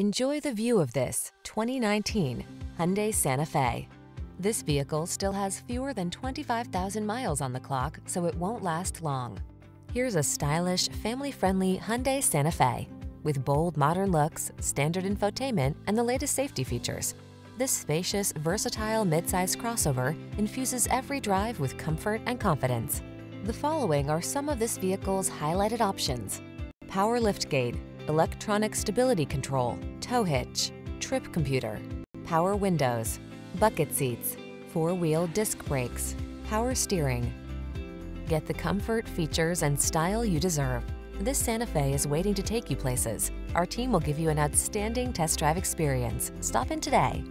Enjoy the view of this 2019 Hyundai Santa Fe. This vehicle still has fewer than 25,000 miles on the clock, so it won't last long. Here's a stylish, family-friendly Hyundai Santa Fe. With bold modern looks, standard infotainment, and the latest safety features. This spacious, versatile midsize crossover infuses every drive with comfort and confidence. The following are some of this vehicle's highlighted options. Power liftgate, electronic stability control, tow hitch, trip computer, power windows, bucket seats, four-wheel disc brakes, power steering. Get the comfort, features, and style you deserve. This Santa Fe is waiting to take you places. Our team will give you an outstanding test drive experience. Stop in today.